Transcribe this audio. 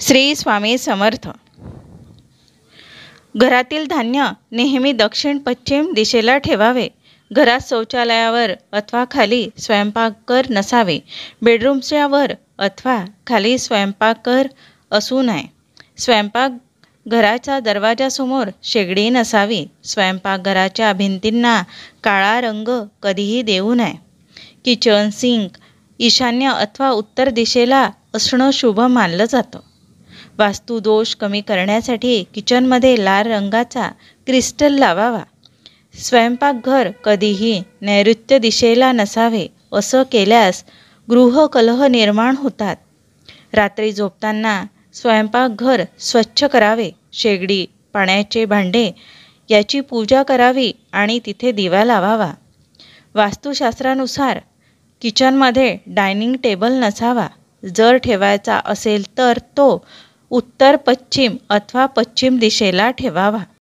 श्री स्वामी समर्थ. घरातील धान्य नेहमी दक्षिण पश्चिम दिशेला ठेवावे. घरात शौचालयावर अथवा खाली स्वयंपाकघर नसावे. बेडरूमच्या वर अथवा खाली स्वयंपाकघर असू नये. स्वयंपाक घराच्या दरवाजासमोर शेगडी नसावी. स्वयंपाकघराच्या भिंतींना काळा रंग कधीही देऊ नये. किचन सिंक ईशान्य अथवा उत्तर दिशेला असणं शुभ मानलं जातं. वास्तुदोष कमी करण्यासाठी किचनमध्ये लाल रंगाचा क्रिस्टल लावावा. स्वयंपाकघर कधीही नैऋत्य दिशेला नसावे असं केल्यास गृहकलह निर्माण होतात. रात्री झोपताना स्वयंपाकघर स्वच्छ करावे शेगडी पाण्याचे भांडे याची पूजा करावी आणि तिथे दिवा लावावा. वास्तुशास्त्रानुसार किचनमध्ये डायनिंग टेबल नसावा. जर ठेवायचा असेल तर तो उत्तर पश्चिम अथवा पश्चिम दिशेला ठेवावा.